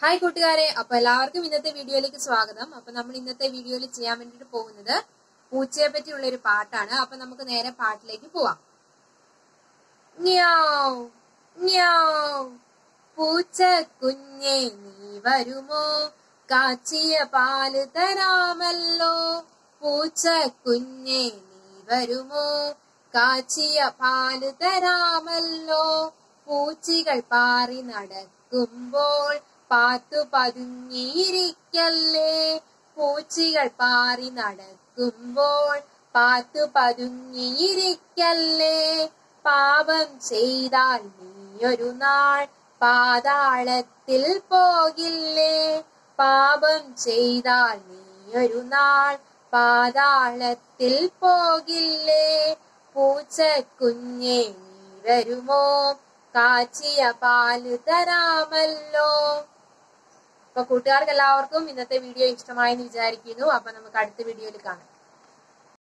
Hi കൂട്ടുകാരെ. അപ്പൊ എല്ലാവർക്കും ഇന്നത്തെ വീഡിയോയിലേക്ക് സ്വാഗതം. അപ്പൊ നമ്മൾ ഇന്നത്തെ വീഡിയോയിൽ ചെയ്യാൻ വേണ്ടിട്ട് പോകുന്നത് പൂച്ചയെ പറ്റിയുള്ള ഒരു പാട്ടാണ്. അപ്പൊ നമുക്ക് നേരെ പാട്ടിലേക്ക് പോവാം. പൂച്ച കുഞ്ഞെ നീ വരുമോ? കാച്ചിയ പാൽ തരാമല്ലോ. പൂച്ച കുഞ്ഞെ നീ വരുമോ? കാച്ചിയ പാൽ തരാമല്ലോ. പൂച്ചികൾ പാറി നടക്കുമ്പോൾ പാത്തു പതുങ്ങിയിരിക്കല്ലേ? പൂച്ചികൾ പാറി നടക്കുമ്പോൾ പാത്തു പതുങ്ങിയിരിക്കല്ലേ? പാപം ചെയ്താൽ നീയൊരു നാൾ പാതാളത്തിൽ പോകില്ലേ? പാപം ചെയ്താൽ നീയൊരു നാൾ പാതാളത്തിൽ പോകില്ലേ? പൂച്ച കുഞ്ഞെ നീ വരുമോ? കാച്ചിയ പാൽ തരാമല്ലോ. അപ്പൊ കൂട്ടുകാർക്ക് എല്ലാവർക്കും ഇന്നത്തെ വീഡിയോ ഇഷ്ടമായെന്ന് വിചാരിക്കുന്നു. അപ്പൊ നമുക്ക് അടുത്ത വീഡിയോയിൽ കാണാം.